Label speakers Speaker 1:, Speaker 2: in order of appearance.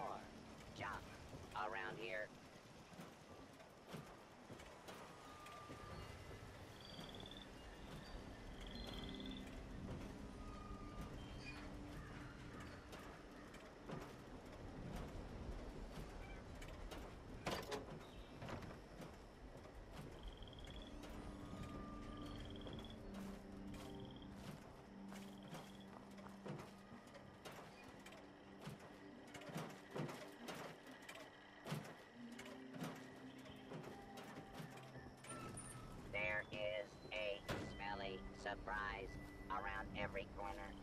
Speaker 1: power. Surprise around every corner.